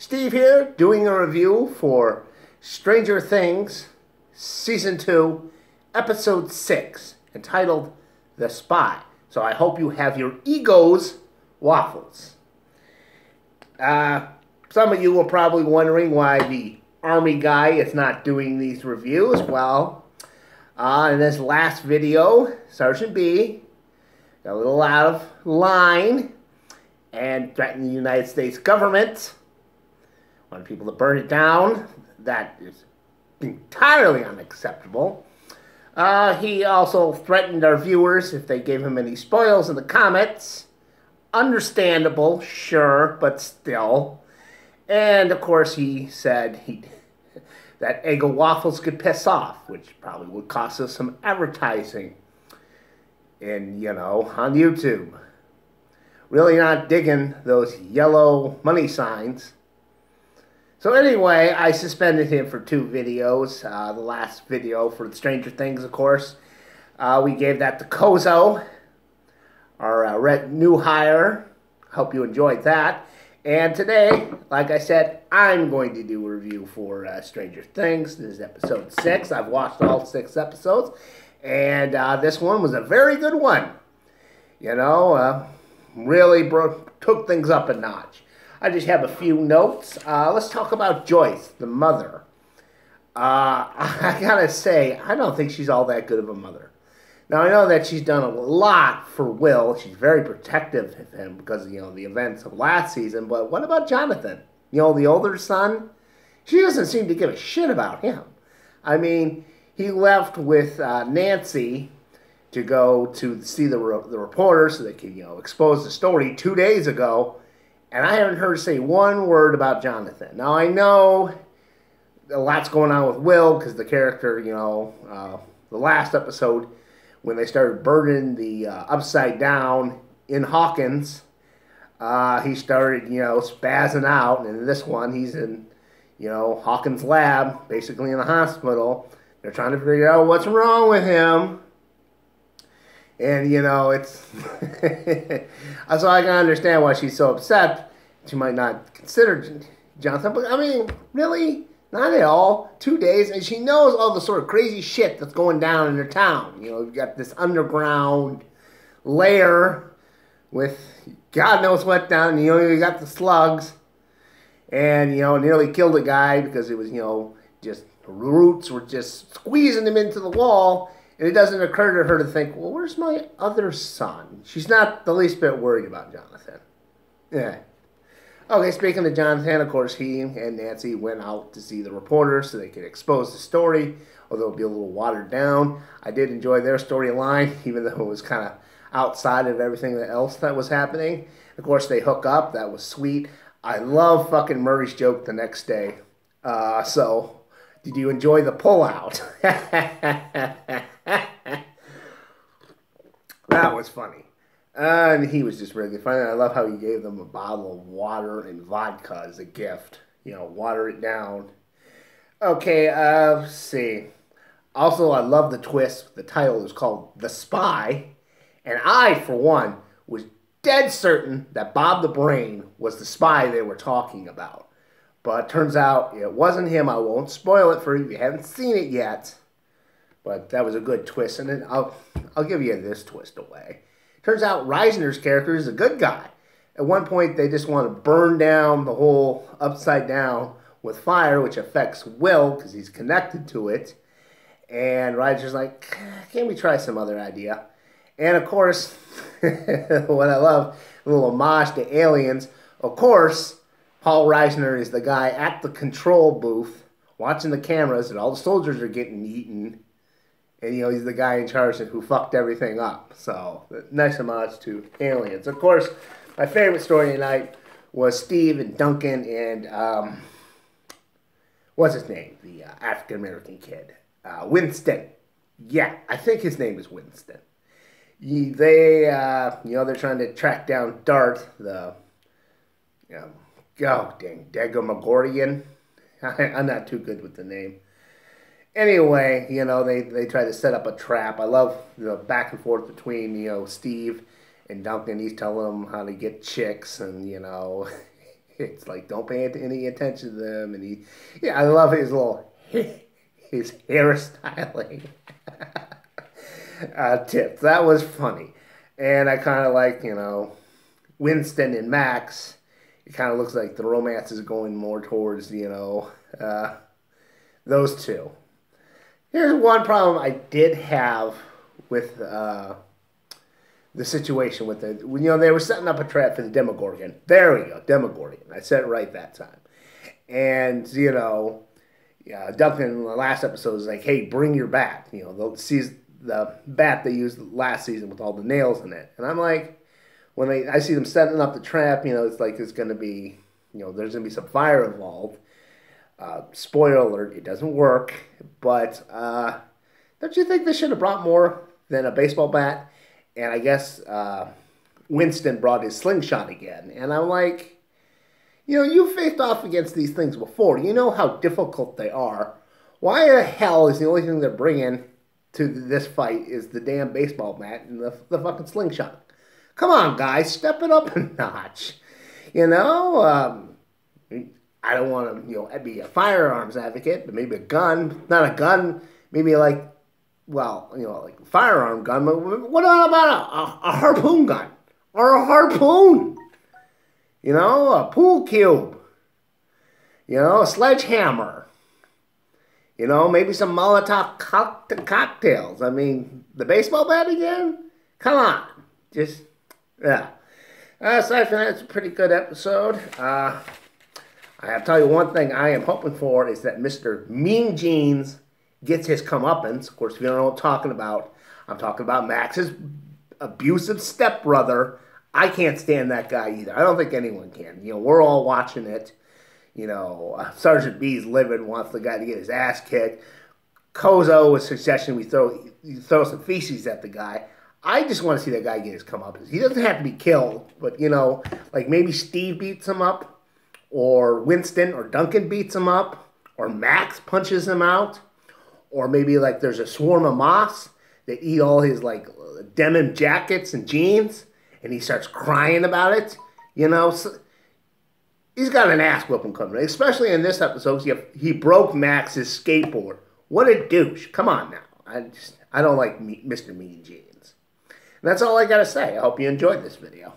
Steve here, doing a review for Stranger Things, Season 2, Episode 6, entitled The Spy. So I hope you have your Eggos waffles. Uh, some of you are probably wondering why the Army guy is not doing these reviews. Well, uh, in this last video, Sergeant B got a little out of line and threatened the United States government. Wanted people to burn it down. That is entirely unacceptable. Uh, he also threatened our viewers if they gave him any spoils in the comments. Understandable, sure, but still. And of course, he said he that Eggo waffles could piss off, which probably would cost us some advertising. And you know, on YouTube. Really not digging those yellow money signs. So anyway, I suspended him for two videos. Uh, the last video for Stranger Things, of course. Uh, we gave that to Kozo, our uh, new hire. Hope you enjoyed that. And today, like I said, I'm going to do a review for uh, Stranger Things. This is episode six. I've watched all six episodes, and uh, this one was a very good one. You know, uh, really bro- took things up a notch. I just have a few notes. Uh, let's talk about Joyce, the mother. Uh, I gotta say, I don't think she's all that good of a mother. Now I know that she's done a lot for Will. She's very protective of him because you know the events of last season. But what about Jonathan? You know the older son. She doesn't seem to give a shit about him. I mean, he left with uh, Nancy to go to see the, the reporter so they could, you know, expose the story two days ago. And I haven't heard say one word about Jonathan. Now, I know a lot's going on with Will because the character, you know, uh, the last episode when they started burning the uh, upside down in Hawkins, uh, he started, you know, spazzing out. And in this one, he's in, you know, Hawkins' lab, basically in the hospital. They're trying to figure out what's wrong with him. And, you know, it's. so I can understand why she's so upset. She might not consider Jonathan, but I mean, really? Not at all. Two days, and she knows all the sort of crazy shit that's going down in her town. You know, you've got this underground lair with God knows what down. You know, you got the slugs, and you know, nearly killed a guy because it was you know just roots were just squeezing him into the wall. And it doesn't occur to her to think, well, where's my other son? She's not the least bit worried about Jonathan. Yeah. Okay, speaking of Jonathan, of course, he and Nancy went out to see the reporter so they could expose the story, although it'll be a little watered down. I did enjoy their storyline, even though it was kind of outside of everything else that was happening. Of course, they hook up. That was sweet. I love fucking Murray's joke the next day. Uh, so, did you enjoy the pullout? that was funny. And he was just really funny. I love how he gave them a bottle of water and vodka as a gift. You know, water it down. Okay, uh, see. Also, I love the twist. The title is called The Spy. And I, for one, was dead certain that Bob the Brain was the spy they were talking about. But turns out it wasn't him. I won't spoil it for you if you haven't seen it yet. But that was a good twist. And then I'll, I'll give you this twist away. Turns out Reiser's character is a good guy. At one point, they just want to burn down the whole upside down with fire, which affects Will because he's connected to it. And Reiser's like, can we try some other idea? And of course, what I love, a little homage to aliens. Of course, Paul Reiser is the guy at the control booth watching the cameras, and all the soldiers are getting eaten and you know he's the guy in charge who fucked everything up. So nice homage to aliens. Of course, my favorite story tonight was Steve and Duncan and um, what's his name? The uh, African American kid, uh, Winston. Yeah, I think his name is Winston. They, uh, you know, they're trying to track down Dart, the, you know, oh dang, Degomagorian. I'm not too good with the name anyway, you know, they, they try to set up a trap. I love the back and forth between, you know, Steve and Duncan. He's telling them how to get chicks and, you know, It's like don't pay any attention to them, and he, yeah, I love his little his hairstyling uh, tips. That was funny, and I kind of like you know Winston and Max. It kind of looks like the romance is going more towards you know uh, those two. Here's one problem I did have with uh, the situation with the you know they were setting up a trap for the Demogorgon. There we go, Demogorgon. I said it right that time. And you know, yeah, Duncan in the last episode was like, "Hey, bring your bat." You know, the the bat they used last season with all the nails in it, and I'm like, when they I see them setting up the trap, you know, it's like it's going to be, you know, there's going to be some fire involved. Uh, spoiler alert: it doesn't work. But uh, don't you think they should have brought more than a baseball bat? and I guess uh, Winston brought his slingshot again. And I'm like, you know, you faced off against these things before. You know how difficult they are. Why the hell is the only thing they're bringing to this fight is the damn baseball bat and the, the fucking slingshot? Come on, guys, step it up a notch. You know, um, I don't want to, you know, be a firearms advocate, but maybe a gun, not a gun, maybe like well, you know, like firearm gun, but what about a, a, a harpoon gun or a harpoon? You know, a pool cube. You know, a sledgehammer. You know, maybe some Molotov co- cocktails. I mean, the baseball bat again? Come on. Just, yeah. Uh, aside from that, it's a pretty good episode. Uh, I have to tell you one thing I am hoping for is that Mr. Mean Jeans gets his comeuppance. Of course, if you don't know what I'm talking about, I'm talking about Max's abusive stepbrother. I can't stand that guy either. I don't think anyone can. You know, we're all watching it. You know, uh, Sergeant B's living wants the guy to get his ass kicked. Kozo was suggesting we throw throw some feces at the guy. I just want to see that guy get his comeuppance. He doesn't have to be killed, but you know, like maybe Steve beats him up, or Winston or Duncan beats him up, or Max punches him out or maybe like there's a swarm of moths that eat all his like denim jackets and jeans, and he starts crying about it. You know, so he's got an ass whooping coming, especially in this episode. He, he broke Max's skateboard. What a douche! Come on now, I just I don't like Mr. Mean Jeans. That's all I gotta say. I hope you enjoyed this video.